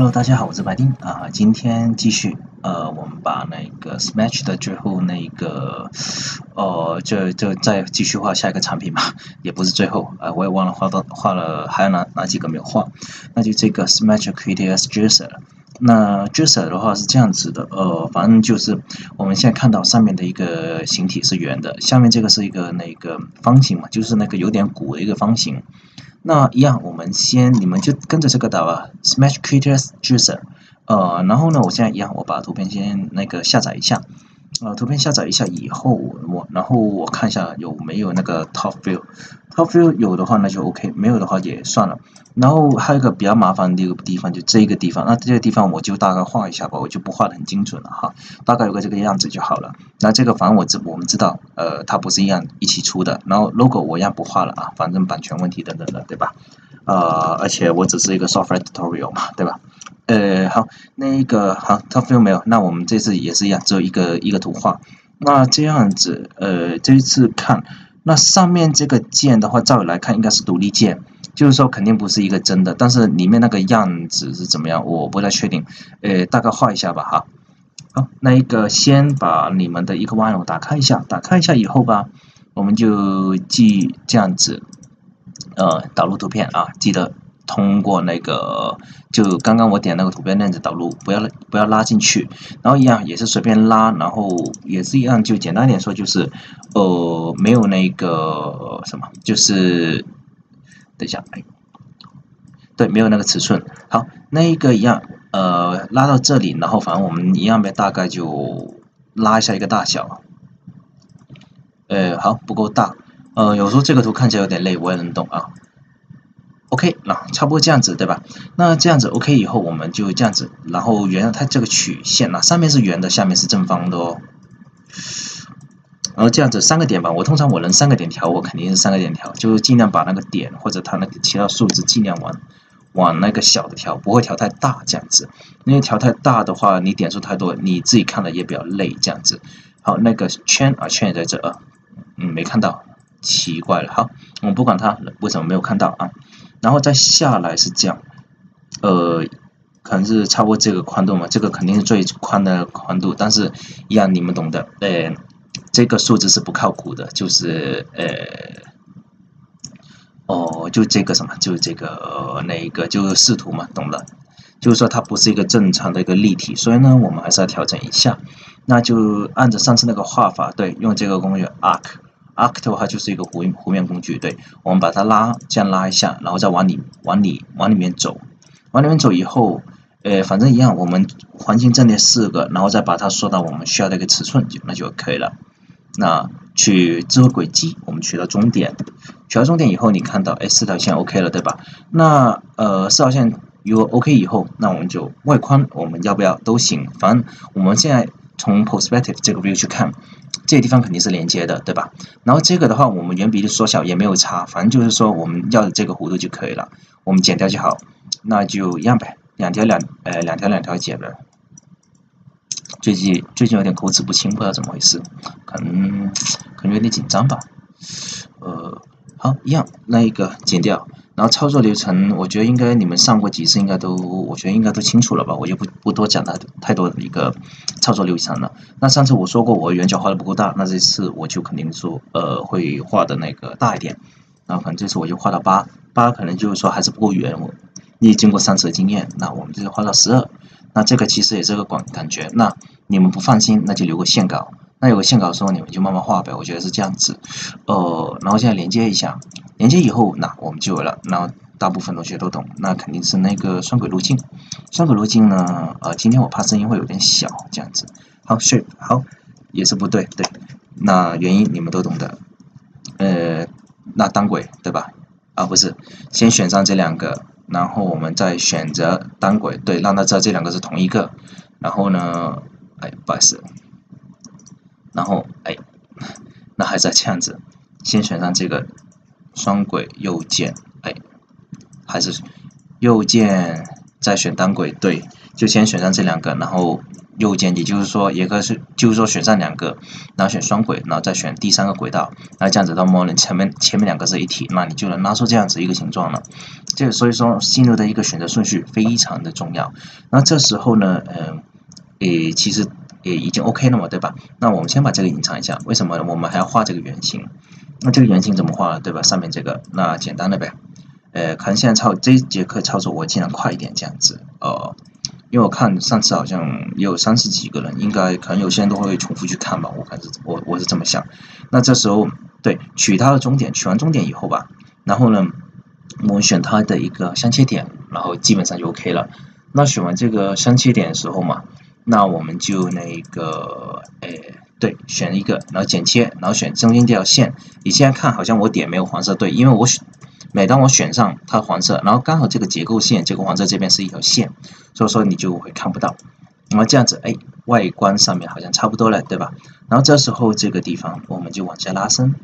Hello，大家好，我是白丁啊。今天继续呃，我们把那个 Smash 的最后那个呃，就就再继续画下一个产品吧，也不是最后啊，我也忘了画到画了还有哪哪几个没有画，那就这个 Smash QTS Juicer。那 Juicer 的话是这样子的，呃，反正就是我们现在看到上面的一个形体是圆的，下面这个是一个那个方形嘛，就是那个有点鼓的一个方形。那一样，我们先你们就跟着这个导啊，Smash Creators Juicer，呃，然后呢，我现在一样，我把图片先那个下载一下，呃，图片下载一下以后，我然后我看一下有没有那个 Top View tofu 有的话那就 OK，没有的话也算了。然后还有一个比较麻烦的一个地方，就这个地方，那这个地方我就大概画一下吧，我就不画的很精准了哈，大概有个这个样子就好了。那这个反正我知我们知道，呃，它不是一样一起出的。然后 logo 我一样不画了啊，反正版权问题等等的，对吧？呃，而且我只是一个 software tutorial 嘛，对吧？呃，好，那个好，top view 没有，那我们这次也是一样，只有一个一个图画。那这样子，呃，这一次看，那上面这个键的话，照理来看应该是独立键。就是说肯定不是一个真的，但是里面那个样子是怎么样，我不太确定。呃，大概画一下吧，哈。好，那一个先把你们的一个万能打开一下，打开一下以后吧，我们就记这样子，呃，导入图片啊，记得通过那个就刚刚我点那个图片链子导入，不要不要拉进去，然后一样也是随便拉，然后也是一样，就简单点说就是，呃，没有那个什么，就是。等一下，哎，对，没有那个尺寸。好，那一个一样，呃，拉到这里，然后反正我们一样呗，大概就拉一下一个大小。呃，好，不够大。呃，有时候这个图看起来有点累，我也能懂啊。OK，那差不多这样子，对吧？那这样子 OK 以后，我们就这样子，然后圆它这个曲线呢，上面是圆的，下面是正方的哦。然后这样子三个点吧，我通常我能三个点调，我肯定是三个点调，就是尽量把那个点或者它那个其他数字尽量往往那个小的调，不会调太大这样子，因为调太大的话，你点数太多，你自己看了也比较累这样子。好，那个圈啊圈也在这啊，嗯没看到，奇怪了。好，我们不管它为什么没有看到啊，然后再下来是这样，呃，可能是超过这个宽度嘛，这个肯定是最宽的宽度，但是一样你们懂的，呃。这个数字是不靠谱的，就是呃，哦，就这个什么，就这个那一个，就视图嘛，懂了？就是说它不是一个正常的一个立体，所以呢，我们还是要调整一下。那就按照上次那个画法，对，用这个工具 arc Arc，Arc 的话就是一个弧弧面工具，对，我们把它拉，这样拉一下，然后再往里往里往里面走，往里面走以后。呃，反正一样，我们环境阵列四个，然后再把它缩到我们需要的一个尺寸，就那就可以了。那取智慧轨迹，我们取到终点，取到终点以后，你看到，哎，四条线 OK 了，对吧？那呃，四条线如果 OK 以后，那我们就外宽，我们要不要都行？反正我们现在从 perspective 这个 view 去看，这地方肯定是连接的，对吧？然后这个的话，我们原比例缩小也没有差，反正就是说我们要的这个弧度就可以了，我们剪掉就好，那就一样呗。两条两呃两条两条剪的，最近最近有点口齿不清，不知道怎么回事，可能可能有点紧张吧。呃，好，一样那一个剪掉，然后操作流程，我觉得应该你们上过几次，应该都我觉得应该都清楚了吧，我就不不多讲它太多的一个操作流程了。那上次我说过我圆角画的不够大，那这次我就肯定说呃会画的那个大一点，那可能这次我就画到八八，可能就是说还是不够圆。我你经过三次的经验，那我们这个画到十二，那这个其实也是个感感觉。那你们不放心，那就留个线稿。那有个线稿的时候，你们就慢慢画呗。我觉得是这样子。呃，然后现在连接一下，连接以后，那我们就有了。那大部分同学都懂，那肯定是那个双轨路径。双轨路径呢，呃，今天我怕声音会有点小，这样子。好，shape 好，也是不对，对。那原因你们都懂的。呃，那单轨对吧？啊，不是，先选上这两个。然后我们再选择单轨，对，让它知道这两个是同一个。然后呢，哎，不好意思，然后哎，那还是这样子，先选上这个双轨右键，哎，还是右键再选单轨，对，就先选上这两个，然后右键，也就是说，也可以是，就是说选上两个，然后选双轨，然后再选第三个轨道，那这样子到默认前面前面两个是一体，那你就能拉出这样子一个形状了。这所以说新路的一个选择顺序非常的重要。那这时候呢，嗯，诶，其实也已经 OK 了嘛，对吧？那我们先把这个隐藏一下，为什么我们还要画这个圆形？那这个圆形怎么画，对吧？上面这个，那简单的呗。呃，可能现在操这一节课操作我尽量快一点，这样子，呃。因为我看上次好像也有三十几个人，应该可能有些人都会重复去看吧，我看是我我是这么想。那这时候对取它的终点，取完终点以后吧，然后呢，我们选它的一个相切点，然后基本上就 OK 了。那选完这个相切点的时候嘛，那我们就那个诶对，选一个，然后剪切，然后选中间这条线。你现在看好像我点没有黄色，对，因为我选。每当我选上它黄色，然后刚好这个结构线，这个黄色这边是一条线，所以说你就会看不到。然后这样子，哎，外观上面好像差不多了，对吧？然后这时候这个地方我们就往下拉伸，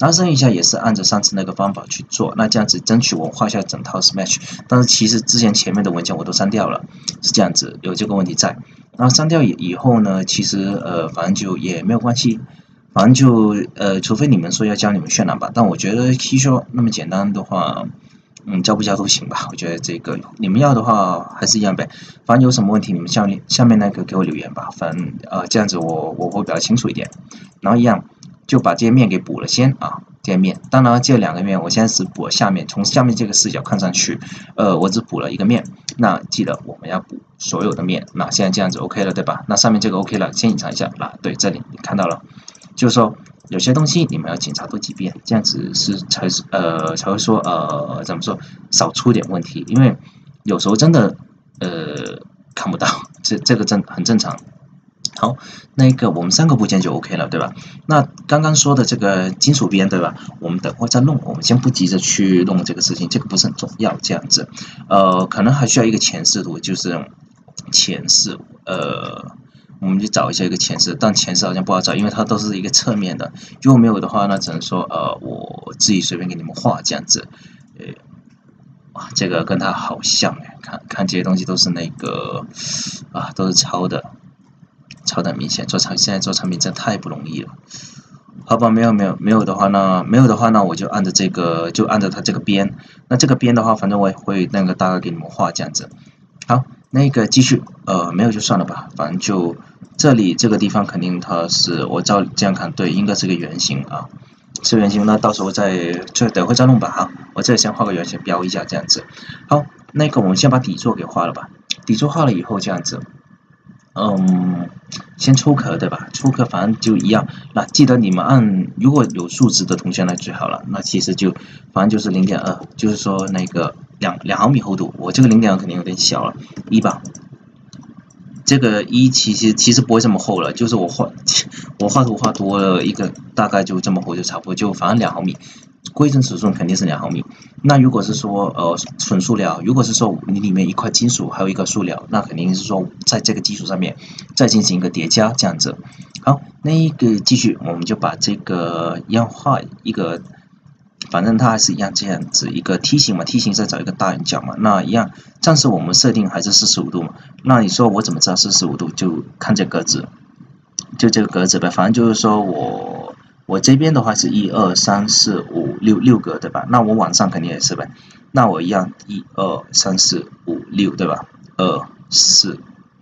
拉伸一下也是按照上次那个方法去做。那这样子争取我画下整套 Smash，但是其实之前前面的文件我都删掉了，是这样子，有这个问题在。然后删掉以以后呢，其实呃，反正就也没有关系。反正就呃，除非你们说要教你们渲染吧，但我觉得 K 说那么简单的话，嗯，教不教都行吧。我觉得这个你们要的话还是一样呗。反正有什么问题，你们下面下面那个给我留言吧。反正呃这样子我我会比较清楚一点。然后一样就把这些面给补了先啊，这些面。当然这两个面我现在只补了下面，从下面这个视角看上去，呃，我只补了一个面。那记得我们要补所有的面。那现在这样子 OK 了对吧？那上面这个 OK 了，先隐藏一下。那对这里你看到了。就是说，有些东西你们要检查多几遍，这样子是才是呃才会说呃怎么说少出点问题，因为有时候真的呃看不到，这这个正很正常。好，那个我们三个部件就 OK 了，对吧？那刚刚说的这个金属边，对吧？我们等会再弄，我们先不急着去弄这个事情，这个不是很重要。这样子，呃，可能还需要一个前视图，就是前视，呃。我们就找一下一个前视，但前视好像不好找，因为它都是一个侧面的。如果没有的话，那只能说呃，我自己随便给你们画这样子。呃，哇，这个跟它好像哎，看看这些东西都是那个啊，都是抄的，超的明显。做产现在做产品真太不容易了。好吧，没有没有没有的话呢，没有的话呢，我就按着这个，就按着它这个边。那这个边的话，反正我也会那个大概给你们画这样子。好，那个继续，呃，没有就算了吧，反正就。这里这个地方肯定它是我照这样看，对，应该是个圆形啊，是圆形。那到时候再就等会再弄吧哈。我这里先画个圆形标一下，这样子。好，那个我们先把底座给画了吧。底座画了以后这样子，嗯，先抽壳对吧？抽壳反正就一样。那记得你们按如果有数值的同学那最好了。那其实就反正就是零点二，就是说那个两两毫米厚度。我这个零点二肯定有点小了，一吧。这个一其实其实不会这么厚了，就是我画 我画图画多了一个，大概就这么厚就差不多，就反正两毫米，规整尺寸肯定是两毫米。那如果是说呃纯塑料，如果是说你里面一块金属还有一个塑料，那肯定是说在这个基础上面再进行一个叠加这样子。好，那一个继续我们就把这个样画一个。反正它还是一样这样子一个梯形嘛，梯形再找一个大圆角嘛，那一样。暂时我们设定还是四十五度嘛，那你说我怎么知道四十五度？就看这格子，就这个格子呗。反正就是说我我这边的话是一二三四五六六格对吧？那我往上肯定也是呗。那我一样一二三四五六对吧？二四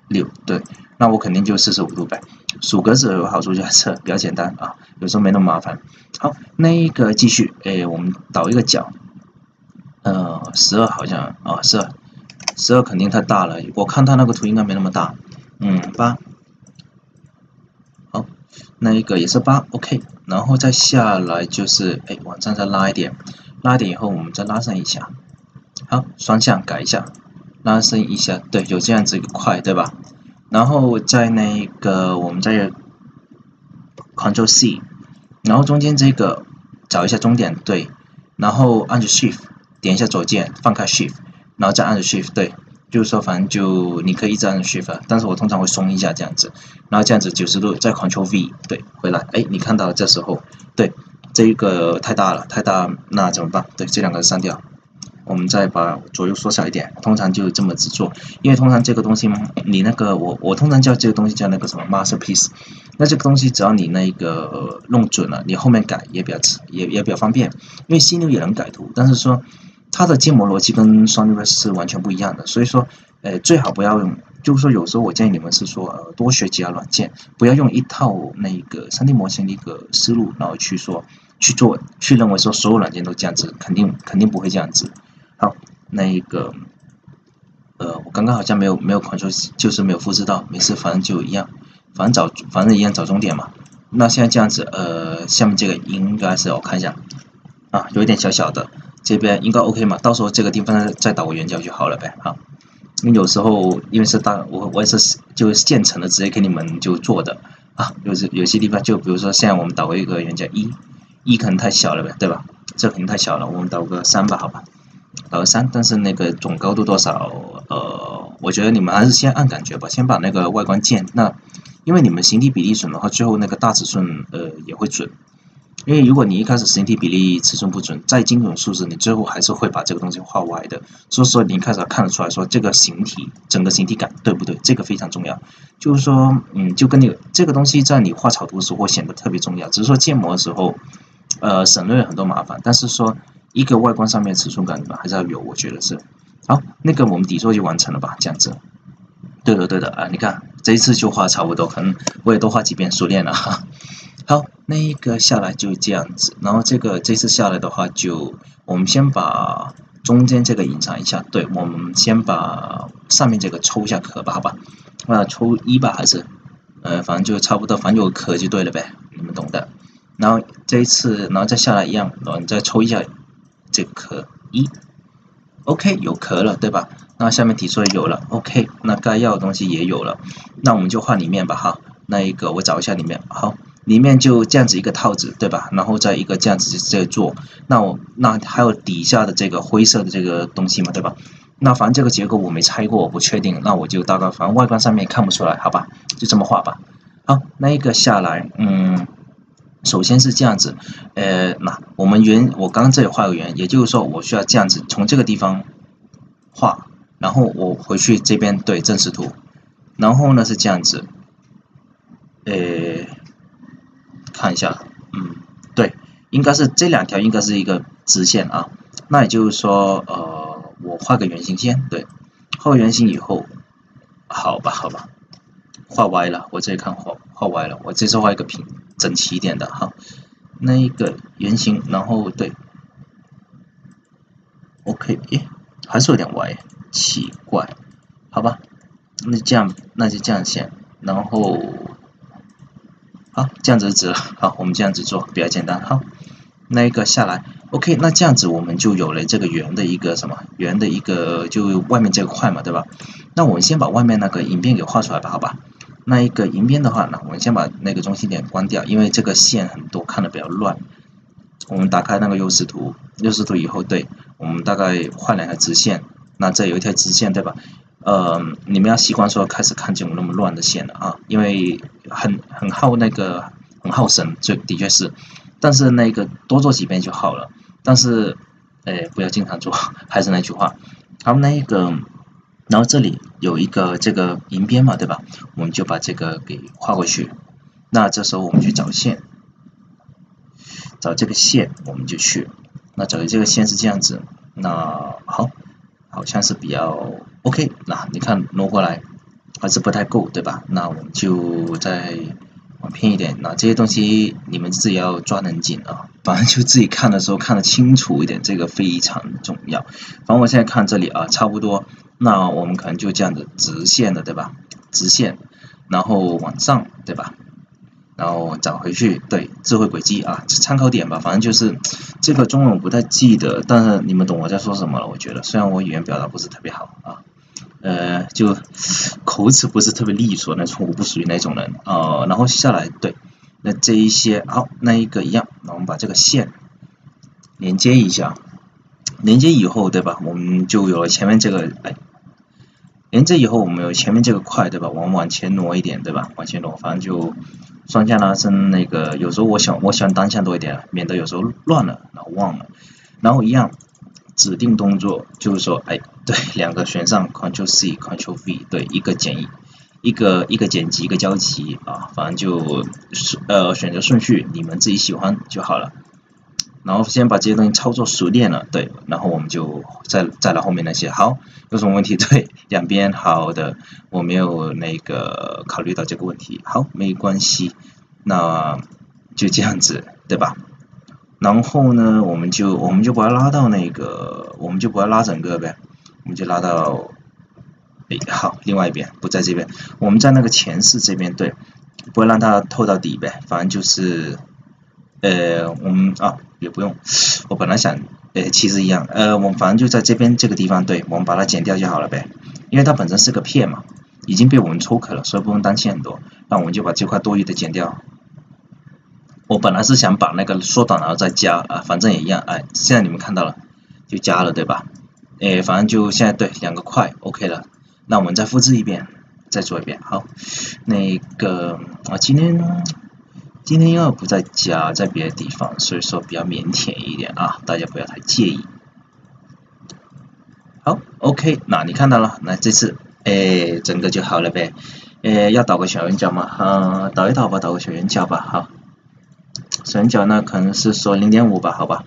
六对。那我肯定就四十五度呗，数格子有好处就是 比较简单啊，有时候没那么麻烦。好，那一个继续，哎，我们倒一个角，呃，十二好像啊，十二，十二肯定太大了，我看他那个图应该没那么大，嗯，八，那一个也是八，OK，然后再下来就是，哎，往上再拉一点，拉一点以后我们再拉伸一下，好，双向改一下，拉伸一下，对，有这样子一个块，对吧？然后在那个，我们在 Ctrl C，然后中间这个找一下终点，对，然后按住 Shift 点一下左键，放开 Shift，然后再按住 Shift，对，就是说反正就你可以一直按着 Shift，但是我通常会松一下这样子，然后这样子九十度再 Ctrl V，对，回来，哎，你看到了这时候，对，这一个太大了，太大，那怎么办？对，这两个删掉。我们再把左右缩小一点，通常就这么子做，因为通常这个东西你那个我我通常叫这个东西叫那个什么 masterpiece，那这个东西只要你那个弄准了，你后面改也比较也也比较方便，因为犀牛也能改图，但是说它的建模逻辑跟 SolidWorks 是完全不一样的，所以说呃最好不要用，就是说有时候我建议你们是说呃多学几个软件，不要用一套那个 3D 模型的一个思路，然后去说去做，去认为说所有软件都这样子，肯定肯定不会这样子。好，那一个，呃，我刚刚好像没有没有 Ctrl，就是没有复制到，没事，反正就一样，反正找反正一样找终点嘛。那现在这样子，呃，下面这个应该是我看一下，啊，有一点小小的，这边应该 OK 嘛？到时候这个地方再导个圆角就好了呗，好。因为有时候因为是大，我我也是就是现成的，直接给你们就做的啊。有是有些地方就比如说现在我们导个一个圆角一，一可能太小了呗，对吧？这肯定太小了，我们导个三吧，好吧？导个三，但是那个总高度多少？呃，我觉得你们还是先按感觉吧，先把那个外观建。那因为你们形体比例准的话，最后那个大尺寸呃也会准。因为如果你一开始形体比例尺寸不准，再精准数字，你最后还是会把这个东西画歪的。所以说你开始看得出来说这个形体整个形体感对不对？这个非常重要。就是说，嗯，就跟你这个东西在你画草图时候显得特别重要。只是说建模的时候，呃，省略很多麻烦。但是说。一个外观上面尺寸感，还是要有，我觉得是。好，那个我们底座就完成了吧？这样子。对的，对的啊，你看这一次就画差不多，可能我也多画几遍熟练了哈。好，那一个下来就这样子，然后这个这次下来的话，就我们先把中间这个隐藏一下。对，我们先把上面这个抽一下壳吧，好吧？那抽一吧，还是呃，反正就差不多，反正有壳就对了呗，你们懂的。然后这一次，然后再下来一样，然后你再抽一下。这个壳一，OK 有壳了，对吧？那下面底座有了，OK，那该要的东西也有了，那我们就换里面吧，哈。那一个我找一下里面，好，里面就这样子一个套子，对吧？然后再一个这样子在做，那我那还有底下的这个灰色的这个东西嘛，对吧？那反正这个结构我没拆过，我不确定，那我就大概反正外观上面看不出来，好吧？就这么画吧。好，那一个下来，嗯。首先是这样子，呃，那我们圆，我刚刚这里画个圆，也就是说我需要这样子从这个地方画，然后我回去这边对正视图，然后呢是这样子，呃，看一下，嗯，对，应该是这两条应该是一个直线啊，那也就是说，呃，我画个圆形先，对，画圆形以后，好吧，好吧。画歪了，我这里看画画歪了，我这次画一个平整齐一点的哈，那一个圆形，然后对，OK，咦，还是有点歪，奇怪，好吧，那这样那就这样先，然后好，这样子直了，好，我们这样子做比较简单，好，那一个下来，OK，那这样子我们就有了这个圆的一个什么圆的一个就外面这块嘛，对吧？那我们先把外面那个影边给画出来吧，好吧？那一个银边的话呢，我们先把那个中心点关掉，因为这个线很多，看的比较乱。我们打开那个优势图，优势图以后，对我们大概画两条直线，那这有一条直线，对吧？呃，你们要习惯说开始看这种那么乱的线了啊，因为很很耗那个很耗神，这的确是。但是那个多做几遍就好了，但是，哎，不要经常做，还是那句话，然后，那个。然后这里有一个这个银边嘛，对吧？我们就把这个给画过去。那这时候我们去找线，找这个线我们就去。那找的这个线是这样子。那好，好像是比较 OK。那你看挪过来还是不太够，对吧？那我们就再往偏一点。那这些东西你们自己要抓得很紧啊。反正就自己看的时候看得清楚一点，这个非常重要。反正我现在看这里啊，差不多。那我们可能就这样子直线的，对吧？直线，然后往上，对吧？然后找回去，对，智慧轨迹啊，参考点吧。反正就是这个中文我不太记得，但是你们懂我在说什么了。我觉得，虽然我语言表达不是特别好啊，呃，就口齿不是特别利索那种，我不属于那种人啊。然后下来，对，那这一些好，那一个一样，那我们把这个线连接一下，连接以后，对吧？我们就有了前面这个，哎。连接以后，我们有前面这个块，对吧？我们往前挪一点，对吧？往前挪，反正就双向拉伸。那个有时候我想，我喜欢单向多一点，免得有时候乱了，然后忘了。然后一样，指定动作，就是说，哎，对，两个选上 Ctrl C Ctrl V，对，一个剪一，一个一个剪辑，一个交集啊，反正就呃选择顺序，你们自己喜欢就好了。然后先把这些东西操作熟练了，对，然后我们就再再来后面那些。好，有什么问题？对，两边好的，我没有那个考虑到这个问题。好，没关系，那就这样子，对吧？然后呢，我们就我们就把它拉到那个，我们就把它拉整个呗，我们就拉到，哎，好，另外一边不在这边，我们在那个前视这边，对，不会让它透到底呗，反正就是，呃，我们啊。也不用，我本来想，呃，其实一样，呃，我们反正就在这边这个地方，对，我们把它剪掉就好了呗，因为它本身是个片嘛，已经被我们抽壳了，所以不用担心很多，那我们就把这块多余的剪掉。我本来是想把那个缩短然后再加，啊，反正也一样，哎，现在你们看到了，就加了对吧？哎，反正就现在对两个块，OK 了，那我们再复制一遍，再做一遍，好，那个啊，今天。今天因为不在家，在别的地方，所以说比较腼腆一点啊，大家不要太介意。好，OK，那你看到了，那这次，哎，整个就好了呗。哎，要导个小圆角嘛，嗯，导一导吧，导个小圆角吧，好。小圆角呢，可能是说零点五吧，好吧。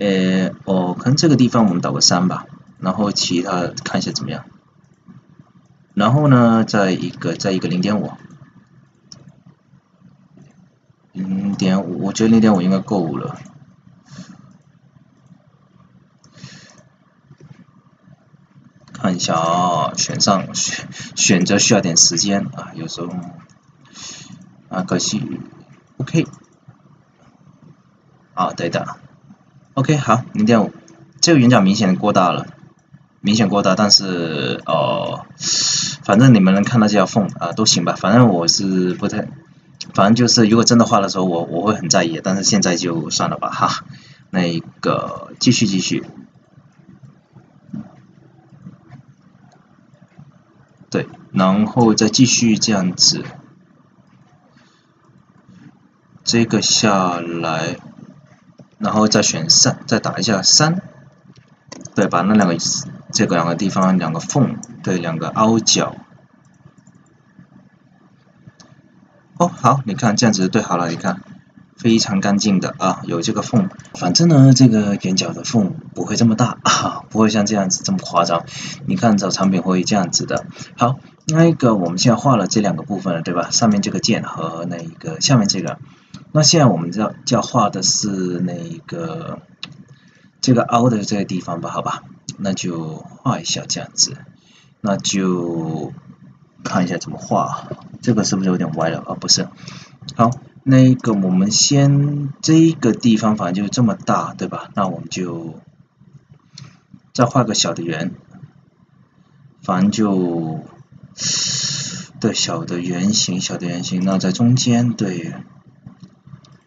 呃，哦，可能这个地方我们导个三吧，然后其他看一下怎么样。然后呢，再一个，再一个零点五。零点五，我觉得零点五应该够了。看一下啊，选上选选择需要点时间啊，有时候啊可惜，OK，啊对的，OK 好，零点五，这个圆角明显过大了，明显过大，但是哦，反正你们能看到这条缝啊都行吧，反正我是不太。反正就是，如果真的画的时候，我我会很在意，但是现在就算了吧哈。那个继续继续，对，然后再继续这样子，这个下来，然后再选三，再打一下三，对，把那两个这个两个地方两个缝，对，两个凹角。哦，好，你看这样子对好了，你看非常干净的啊，有这个缝，反正呢这个眼角的缝不会这么大 啊，不会像这样子这么夸张。你看找产品会这样子的。好，那一个我们现在画了这两个部分了，对吧？上面这个键和那一个下面这个，那现在我们要要画的是那一个这个凹的这个地方吧？好吧，那就画一下这样子，那就。看一下怎么画，这个是不是有点歪了啊？不是，好，那个我们先这个地方反正就这么大，对吧？那我们就再画个小的圆，反正就对小的圆形，小的圆形，那在中间对，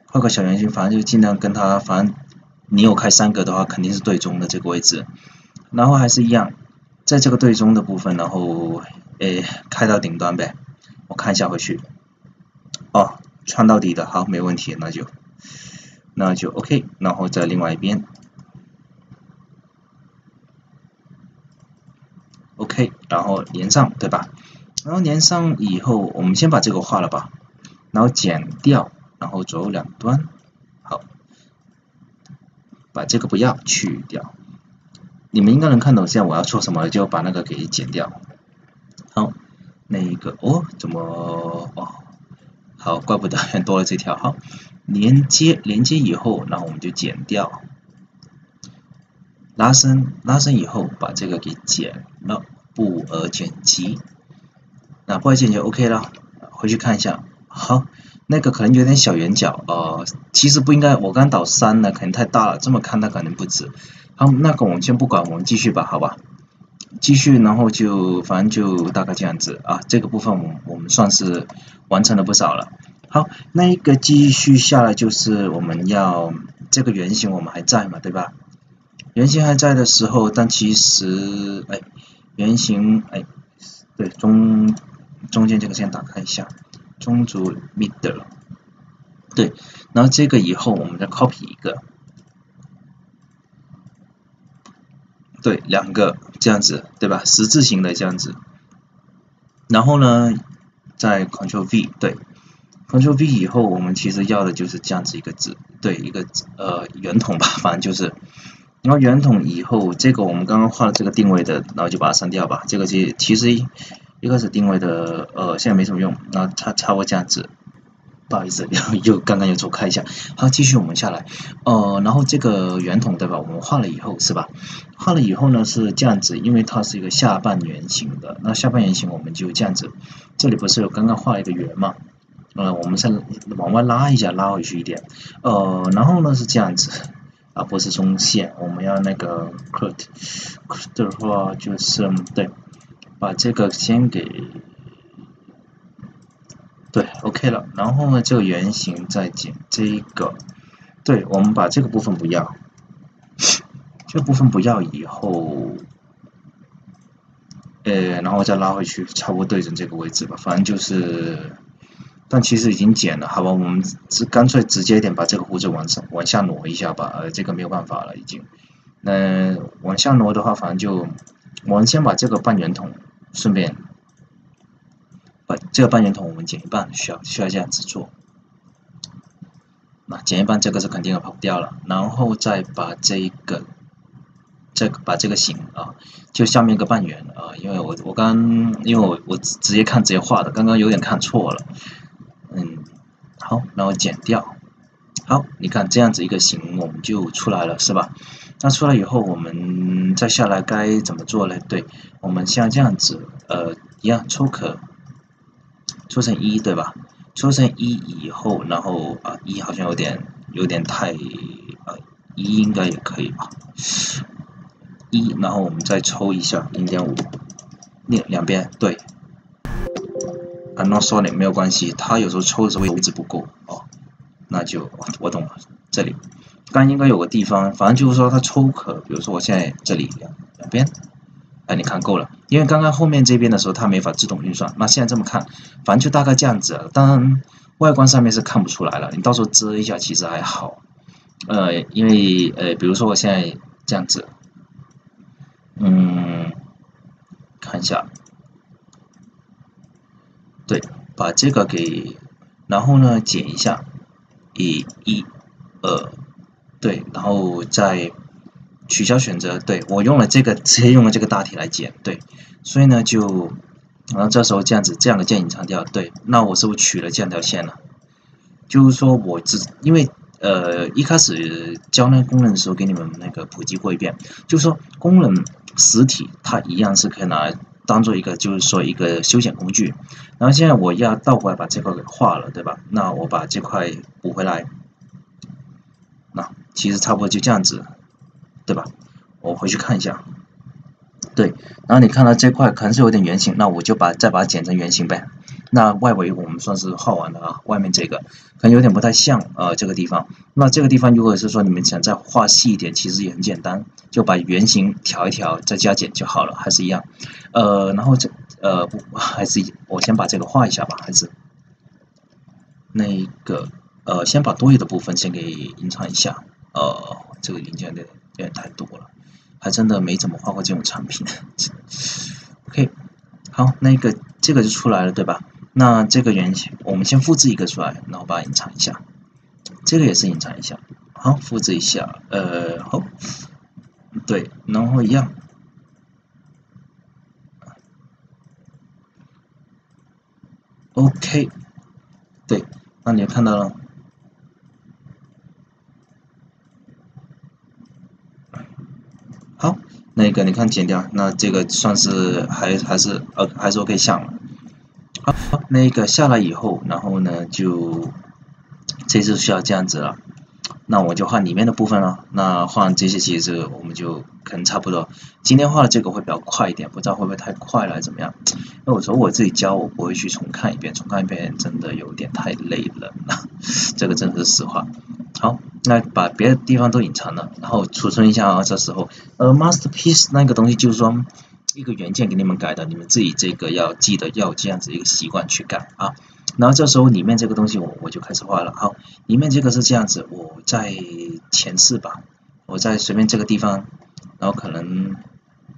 画个小圆形，反正就尽量跟它，反正你有开三格的话，肯定是对中的这个位置，然后还是一样，在这个对中的部分，然后。诶，开到顶端呗，我看一下回去。哦，穿到底的，好，没问题，那就那就 OK，然后在另外一边，OK，然后连上，对吧？然后连上以后，我们先把这个画了吧，然后剪掉，然后左右两端，好，把这个不要去掉。你们应该能看懂现在我要做什么，就把那个给剪掉。好，那一个哦，怎么哦？好，怪不得多了这条。好，连接连接以后，然后我们就剪掉，拉伸拉伸以后，把这个给剪了，布尔剪辑，那布尔剪辑 OK 了，回去看一下。好，那个可能有点小圆角，呃，其实不应该，我刚导三呢，可能太大了，这么看它可能不止。好，那个我们先不管，我们继续吧，好吧？继续，然后就反正就大概这样子啊，这个部分我我们算是完成了不少了。好，那一个继续下来就是我们要这个圆形我们还在嘛，对吧？圆形还在的时候，但其实哎，圆形哎，对中中间这个先打开一下，中足 middle，对，然后这个以后我们再 copy 一个。对，两个这样子，对吧？十字形的这样子。然后呢，再 Ctrl V，对，Ctrl V 以后，我们其实要的就是这样子一个字，对，一个呃圆筒吧，反正就是。然后圆筒以后，这个我们刚刚画的这个定位的，然后就把它删掉吧。这个其其实一开始定位的，呃，现在没什么用。然后它差不多这样子。不好意思，又 又刚刚又走开一下。好，继续我们下来。呃，然后这个圆筒对吧？我们画了以后是吧？画了以后呢是这样子，因为它是一个下半圆形的。那下半圆形我们就这样子。这里不是有刚刚画了一个圆嘛？呃，我们再往外拉一下，拉回去一点。呃，然后呢是这样子，啊不是中线，我们要那个 cut，cut 的话就是对，把这个先给。对，OK 了，然后呢，这个圆形再剪这一个，对，我们把这个部分不要，这部分不要以后，呃，然后再拉回去，差不多对准这个位置吧，反正就是，但其实已经剪了，好吧，我们只干脆直接一点，把这个胡子往上往下挪一下吧，呃，这个没有办法了，已经，那往下挪的话，反正就，我们先把这个半圆筒顺便。把这个半圆筒我们剪一半，需要需要这样子做。那剪一半这个是肯定要跑不掉了，然后再把这个这个把这个形啊，就下面一个半圆啊，因为我我刚因为我我直接看直接画的，刚刚有点看错了。嗯，好，然后剪掉。好，你看这样子一个形我们就出来了，是吧？那出来以后我们再下来该怎么做呢？对，我们像这样子，呃，一样抽壳。抽成一对吧？抽成一以后，然后啊一好像有点有点太啊一应该也可以吧？一，然后我们再抽一下零点五，两两边对。I'm not sorry，没有关系，它有时候抽的时候位置不够哦，那就我懂了。这里刚应该有个地方，反正就是说它抽壳，比如说我现在这里两两边。哎，你看够了，因为刚刚后面这边的时候它没法自动运算，那现在这么看，反正就大概这样子。当然，外观上面是看不出来了，你到时候遮一下其实还好。呃，因为呃，比如说我现在这样子，嗯，看一下，对，把这个给，然后呢剪一下，一、一、二，对，然后再。取消选择，对我用了这个，直接用了这个大体来剪，对，所以呢就，然后这时候这样子，这样的键隐藏掉，对，那我是不是取了这样条线了？就是说我只因为呃一开始教那个功能的时候给你们那个普及过一遍，就是说功能实体它一样是可以拿来当做一个就是说一个修剪工具，然后现在我要倒过来把这块给画了，对吧？那我把这块补回来，那其实差不多就这样子。对吧？我回去看一下。对，然后你看到这块可能是有点圆形，那我就把再把它剪成圆形呗。那外围我们算是画完了啊，外面这个可能有点不太像呃这个地方。那这个地方如果是说你们想再画细一点，其实也很简单，就把圆形调一调，再加减就好了，还是一样。呃，然后这呃不还是我先把这个画一下吧，还是那个呃先把多余的部分先给隐藏一下。呃，这个零件的。有点太多了，还真的没怎么画过这种产品。OK，好，那个这个就出来了，对吧？那这个圆形，我们先复制一个出来，然后把它隐藏一下。这个也是隐藏一下。好，复制一下，呃，好，对，然后一样。OK，对，那你就看到了。好，那个你看剪掉，那这个算是还还是呃还是 OK 下了。好，那个下来以后，然后呢就这次需要这样子了。那我就画里面的部分了。那画这些其实我们就可能差不多。今天画的这个会比较快一点，不知道会不会太快了，还是怎么样？那我说我自己教，我不会去重看一遍，重看一遍真的有点太累了。这个真的是实话。好，那把别的地方都隐藏了，然后储存一下啊。这时候，呃，masterpiece 那个东西就是说一个原件给你们改的，你们自己这个要记得要这样子一个习惯去改啊。然后这时候里面这个东西我我就开始画了。好，里面这个是这样子，我在前四吧，我在随便这个地方，然后可能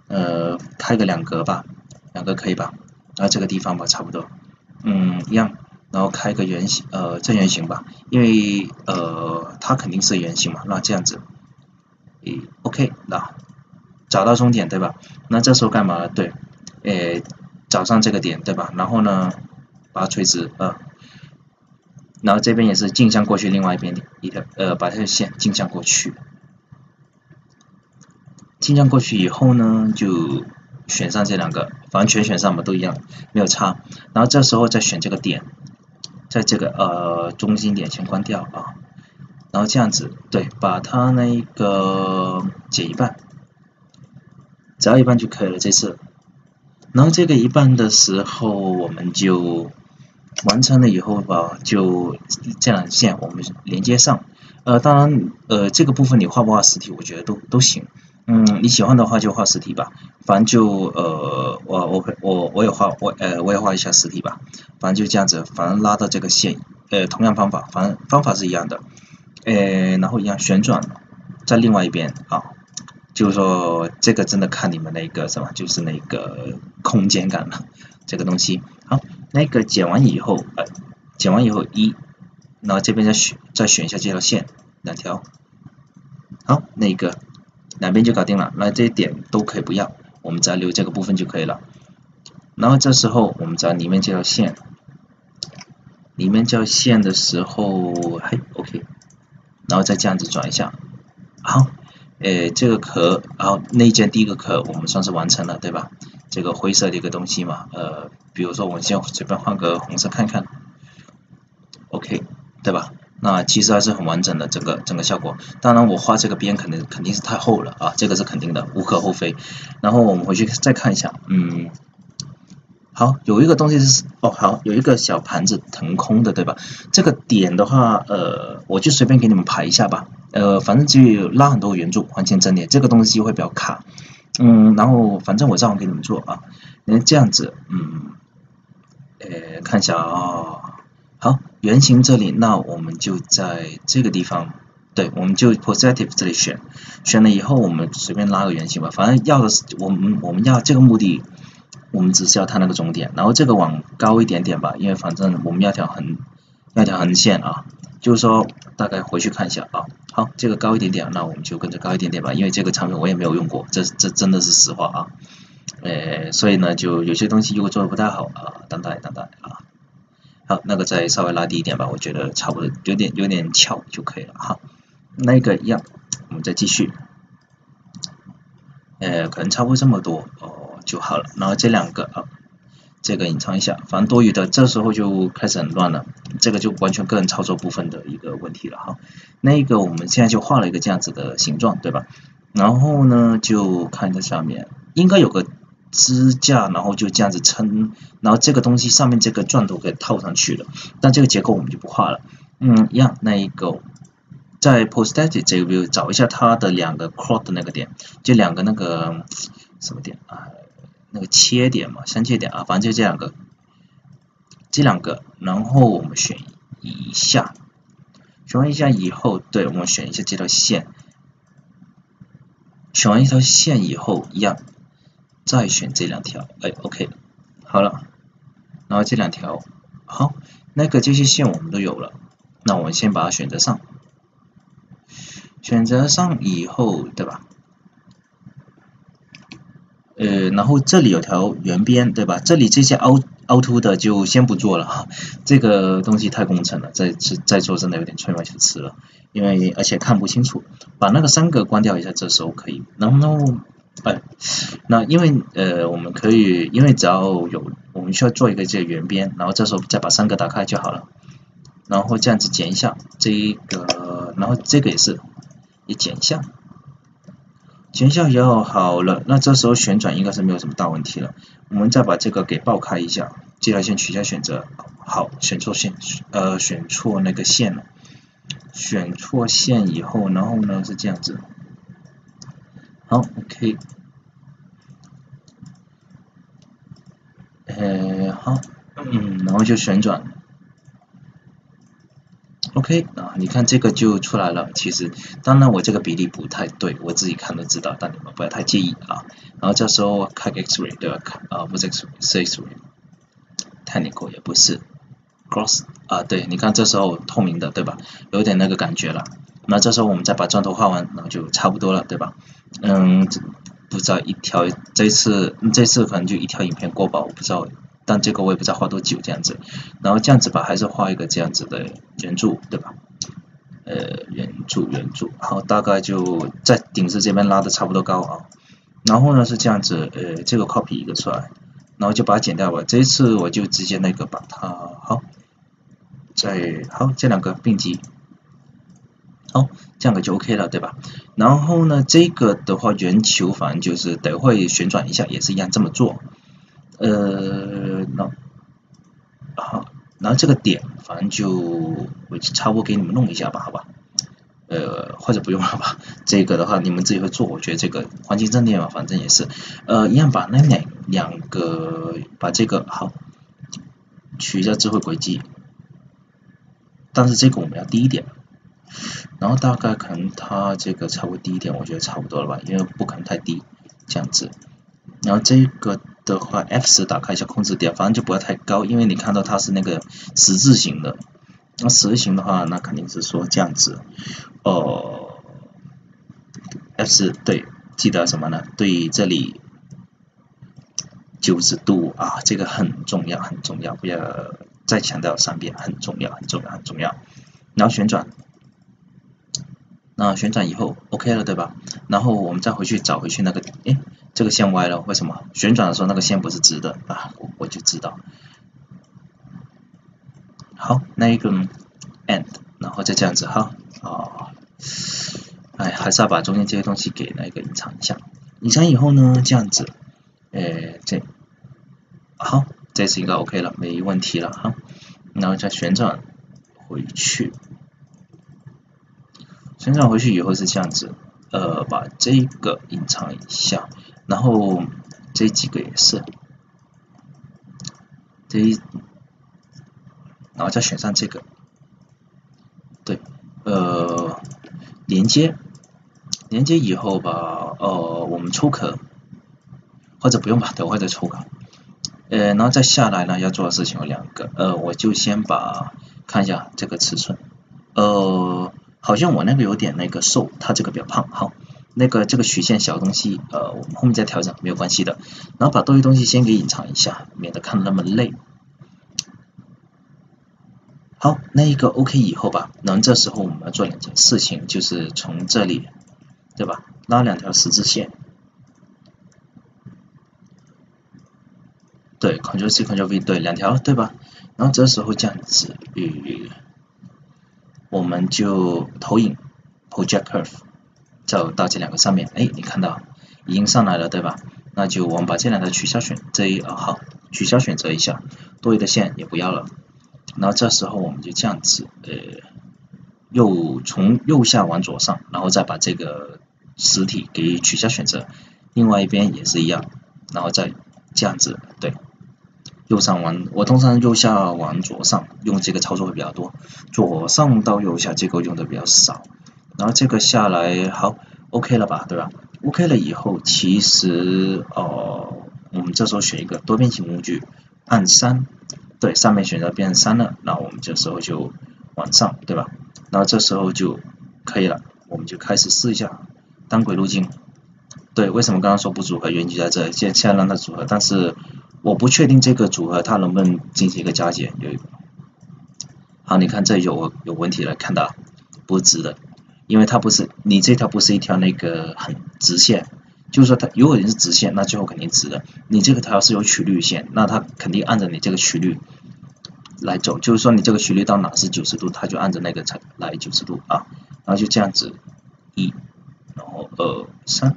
呃，开个两格吧，两格可以吧？然后，这个地方吧，差不多，嗯，一样，然后开个圆形，呃，正圆形吧，因为呃，它肯定是圆形嘛，那这样子，诶，OK，那找到终点对吧？那这时候干嘛？对，诶，找上这个点对吧？然后呢，啊垂直，啊，然后这边也是镜像过去另外一边一条，呃，把这个线镜像过去。镜像过去以后呢，就选上这两个，反正全选上嘛，都一样，没有差。然后这时候再选这个点，在这个呃中心点先关掉啊，然后这样子，对，把它那个减一半，只要一半就可以了。这次，然后这个一半的时候，我们就完成了以后吧，就这两线我们连接上。呃，当然，呃，这个部分你画不画实体，我觉得都都行。嗯，你喜欢的话就画实体吧，反正就呃，我我我我也画我呃我也画一下实体吧，反正就这样子，反正拉到这个线，呃，同样方法，反正方法是一样的，呃，然后一样旋转，在另外一边啊，就是说这个真的看你们那个什么，就是那个空间感了，这个东西，好，那个剪完以后，呃，剪完以后一，然后这边再选再选一下这条线，两条，好，那个。两边就搞定了，那这些点都可以不要，我们只要留这个部分就可以了。然后这时候我们只要里面这条线，里面这条线的时候，嘿，OK，然后再这样子转一下，好，诶，这个壳，然后内件第一个壳我们算是完成了，对吧？这个灰色的一个东西嘛，呃，比如说我们先随便换个红色看看，OK，对吧？那其实还是很完整的整个整个效果，当然我画这个边肯定肯定是太厚了啊，这个是肯定的，无可厚非。然后我们回去再看一下，嗯，好，有一个东西是哦，好，有一个小盘子腾空的，对吧？这个点的话，呃，我就随便给你们排一下吧，呃，反正就拉很多圆柱往前整点，这个东西会比较卡，嗯，然后反正我这样给你们做啊，那，这样子，嗯，呃，看一下啊。好，圆形这里，那我们就在这个地方，对，我们就 positive 这里选，选了以后，我们随便拉个圆形吧，反正要的是我们我们要这个目的，我们只是要它那个终点，然后这个往高一点点吧，因为反正我们要条横，要条横线啊，就是说大概回去看一下啊，好，这个高一点点，那我们就跟着高一点点吧，因为这个产品我也没有用过，这这真的是实话啊，呃，所以呢，就有些东西如果做的不太好啊，等待等待啊。好，那个再稍微拉低一点吧，我觉得差不多，有点有点翘就可以了哈。那个一样，我们再继续，呃，可能差不多这么多哦就好了。然后这两个啊，这个隐藏一下，反正多余的，这时候就开始很乱了，这个就完全个人操作部分的一个问题了哈。那个我们现在就画了一个这样子的形状，对吧？然后呢，就看一下面，应该有个。支架，然后就这样子撑，然后这个东西上面这个钻头给套上去了，但这个结构我们就不画了。嗯，一样，那一个在 prosthetic 这个找一下它的两个 crop 的那个点，就两个那个什么点啊，那个切点嘛，相切点啊，反正就这两个，这两个，然后我们选一下，选完一下以后，对我们选一下这条线，选完一条线以后，一样。再选这两条，哎，OK，好了，然后这两条，好，那个这些线我们都有了，那我们先把它选择上，选择上以后，对吧？呃，然后这里有条圆边，对吧？这里这些凹凹凸的就先不做了哈，这个东西太工程了，再再做真的有点吹毛求疵了，因为而且看不清楚，把那个三个关掉一下，这时候可以，然后。哎，那因为呃，我们可以，因为只要有我们需要做一个这个圆边，然后这时候再把三个打开就好了，然后这样子剪一下这一个，然后这个也是也剪一下，剪一下以后好了，那这时候旋转应该是没有什么大问题了，我们再把这个给爆开一下，这条线取消选择，好，选错线，呃，选错那个线了，选错线以后，然后呢是这样子。好，OK，呃，好，嗯，然后就旋转。OK 啊，你看这个就出来了。其实，当然我这个比例不太对，我自己看都知道，但你们不要太介意啊。然后这时候开 X-ray 对吧？看啊，不是 X-ray，X-ray，Technical 也不是，Cross 啊，对，你看这时候透明的对吧？有点那个感觉了。那这时候我们再把砖头画完，然后就差不多了，对吧？嗯，不知道一条这次这次可能就一条影片过吧，我不知道。但这个我也不知道画多久这样子，然后这样子吧，还是画一个这样子的圆柱，对吧？呃，圆柱圆柱，好，大概就在顶子这边拉的差不多高啊。然后呢是这样子，呃，这个 copy 一个出来，然后就把它剪掉吧。这一次我就直接那个把它好，再好这两个并集，好，这样子就 OK 了，对吧？然后呢这个的话圆球反正就是等会旋转一下也是一样这么做。呃，那好，然后这个点，反正就我差不多给你们弄一下吧，好吧？呃，或者不用了吧？这个的话你们自己会做，我觉得这个环境阵列嘛，反正也是，呃，一样把那两两个把这个好取一下智慧轨迹，但是这个我们要低一点，然后大概可能它这个稍微低一点，我觉得差不多了吧，因为不可能太低，这样子，然后这个。的话，F 十打开一下控制点，反正就不要太高，因为你看到它是那个十字形的。那十字形的话，那肯定是说这样子。哦，F 十对，记得什么呢？对这里九十度啊，这个很重要，很重要，不要再强调三遍，很重要，很重要，很重要。然后旋转，那旋转以后 OK 了，对吧？然后我们再回去找回去那个，诶。这个线歪了，为什么？旋转的时候那个线不是直的啊？我我就知道。好，那一个 end，然后再这样子哈啊，哎，还是要把中间这些东西给那个隐藏一下。隐藏以后呢，这样子，哎，这好，这次应该 OK 了，没问题了哈。然后再旋转回去，旋转回去以后是这样子，呃，把这个隐藏一下。然后这几个也是，这一，然后再选上这个，对，呃，连接，连接以后吧，呃，我们抽壳，或者不用吧，等会再抽吧，呃，然后再下来呢，要做的事情有两个，呃，我就先把看一下这个尺寸，呃，好像我那个有点那个瘦，它这个比较胖，好。那个这个曲线小东西，呃，我们后面再调整没有关系的。然后把多余东西先给隐藏一下，免得看那么累。好，那一个 OK 以后吧，然后这时候我们要做两件事情，就是从这里，对吧？拉两条十字线。对，Ctrl C Ctrl V，对，两条，对吧？然后这时候这样子，与我们就投影 Project Curve。就到这两个上面，哎，你看到已经上来了，对吧？那就我们把这两条取消选这一啊好，取消选择一下，多余的线也不要了。然后这时候我们就这样子，呃，右从右下往左上，然后再把这个实体给取消选择，另外一边也是一样，然后再这样子，对，右上往我通常右下往左上用这个操作会比较多，左上到右下这个用的比较少。然后这个下来好，OK 了吧，对吧？OK 了以后，其实哦，我们这时候选一个多边形工具，按三，对，上面选择变成三了，那我们这时候就往上，对吧？然后这时候就可以了，我们就开始试一下单轨路径。对，为什么刚刚说不组合？原因就在这，现现在让它组合，但是我不确定这个组合它能不能进行一个加减。有，好，你看这有有问题了，看到不是直的。因为它不是你这条不是一条那个很直线，就是说它如果你是直线，那最后肯定直的。你这个条是有曲率线，那它肯定按着你这个曲率来走，就是说你这个曲率到哪是九十度，它就按着那个才来九十度啊。然后就这样子一，然后二三，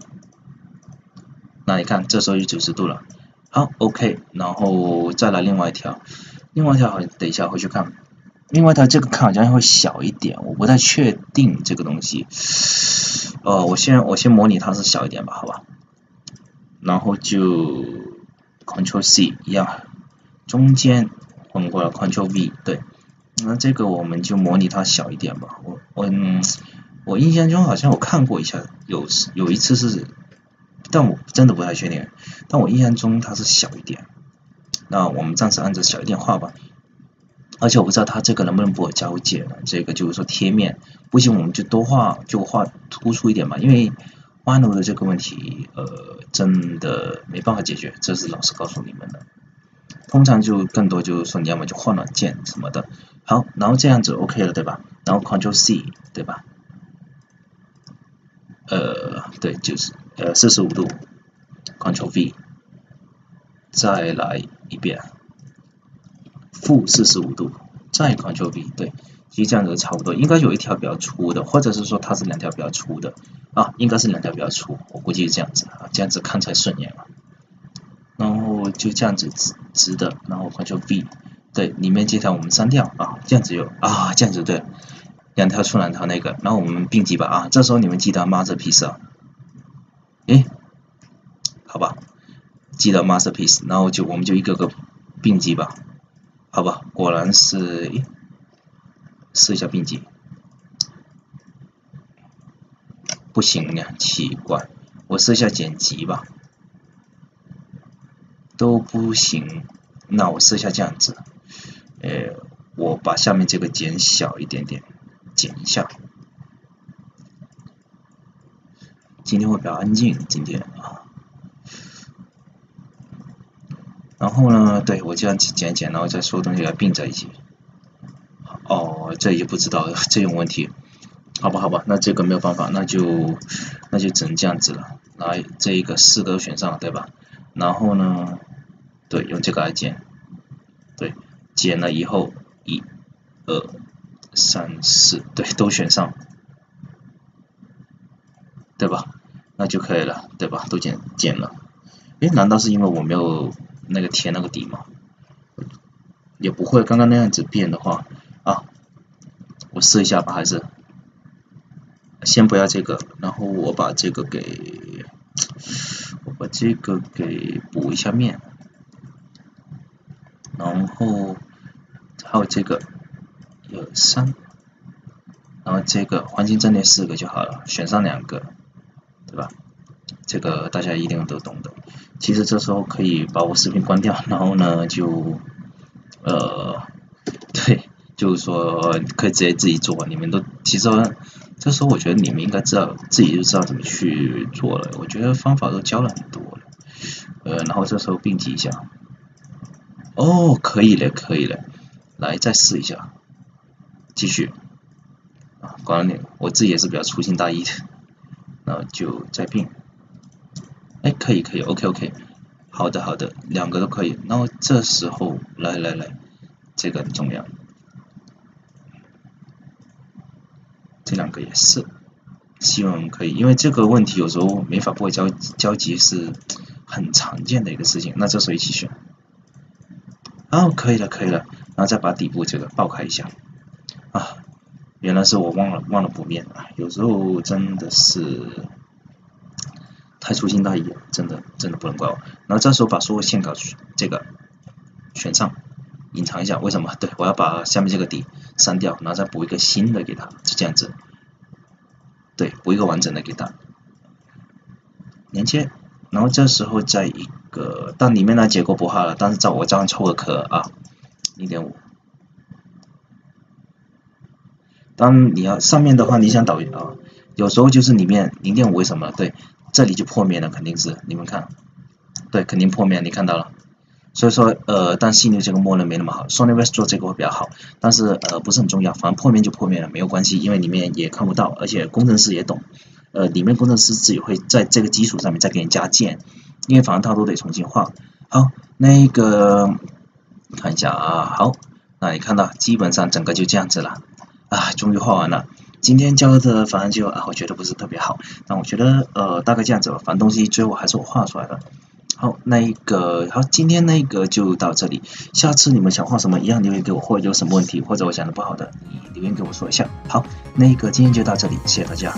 那你看这时候就九十度了。好，OK，然后再来另外一条，另外一条好，等一下回去看。另外，它这个看好像会小一点，我不太确定这个东西。呃，我先我先模拟它是小一点吧，好吧。然后就 Ctrl C 一样，中间混过来 Ctrl V 对，那这个我们就模拟它小一点吧。我我我印象中好像我看过一下，有有一次是，但我真的不太确定。但我印象中它是小一点。那我们暂时按照小一点画吧。而且我不知道它这个能不能帮我交界呢？这个就是说贴面，不行我们就多画，就画突出一点嘛。因为弯路的这个问题，呃，真的没办法解决，这是老师告诉你们的。通常就更多就是说你要么就换软件什么的。好，然后这样子 OK 了，对吧？然后 Ctrl C，对吧？呃，对，就是呃四十五度，Ctrl V，再来一遍。负四十五度，再 Ctrl V，对，其实这样子差不多，应该有一条比较粗的，或者是说它是两条比较粗的啊，应该是两条比较粗，我估计是这样子啊，这样子看才顺眼嘛。然后就这样子直直的，然后 Ctrl V，对，里面这条我们删掉啊，这样子有啊，这样子对，两条粗两条那个，然后我们并记吧啊，这时候你们记得 masterpiece 啊，诶，好吧，记得 masterpiece，然后就我们就一个个并记吧。好吧，果然是，试一下并记，不行呀，奇怪，我试一下剪辑吧，都不行，那我试一下这样子，呃，我把下面这个减小一点点，剪一下，今天会比较安静，今天啊。然后呢，对我这样剪剪，然后再所有东西来并在一起。哦，这也不知道 这种问题，好吧，好吧，那这个没有办法，那就那就只能这样子了。来，这一个四个都选上了，对吧？然后呢，对，用这个来剪，对，剪了以后，一、二、三、四，对，都选上，对吧？那就可以了，对吧？都剪剪了。诶，难道是因为我没有？那个填那个底嘛，也不会刚刚那样子变的话啊，我试一下吧，还是先不要这个，然后我把这个给，我把这个给补一下面，然后还有这个有三，然后这个环境阵列四个就好了，选上两个，对吧？这个大家一定都懂的。其实这时候可以把我视频关掉，然后呢就呃 对，就是说可以直接自己做。你们都其实这时候我觉得你们应该知道自己就知道怎么去做了。我觉得方法都教了很多了。呃，然后这时候并记一下。哦，可以了，可以了。来，再试一下，继续。啊，果然你我自己也是比较粗心大意的，然后就再并。哎，可以可以，OK OK，好的好的，两个都可以。然后这时候来来来，这个很重要，这两个也是，希望可以，因为这个问题有时候没法不交交集是很常见的一个事情。那这时候一起选，哦，可以了可以了，然后再把底部这个爆开一下，啊，原来是我忘了忘了补面啊，有时候真的是。太粗心大意了，真的真的不能怪我。然后这时候把所有线稿这个选上，隐藏一下，为什么？对我要把下面这个底删掉，然后再补一个新的给他，是这样子。对，补一个完整的给他连接。然后这时候再一个，但里面的结构不好了，但是照我这样抽个壳啊，零点五。当你要上面的话，你想导啊，有时候就是里面零点五为什么？对。这里就破灭了，肯定是你们看，对，肯定破灭，你看到了。所以说，呃，但犀牛这个默认没那么好，Sony West 做这个会比较好，但是呃不是很重要，反正破灭就破灭了，没有关系，因为里面也看不到，而且工程师也懂，呃，里面工程师自己会在这个基础上面再给你加建，因为反正他都得重新画。好，那个看一下啊，好，那你看到基本上整个就这样子了，啊，终于画完了。今天教的反正就啊，我觉得不是特别好，那我觉得呃大概这样子吧，反正东西最后还是我画出来的。好，那一个好，今天那个就到这里，下次你们想画什么一样留言给我，或者有什么问题，或者我讲的不好的，你留言给我说一下。好，那个今天就到这里，谢谢大家。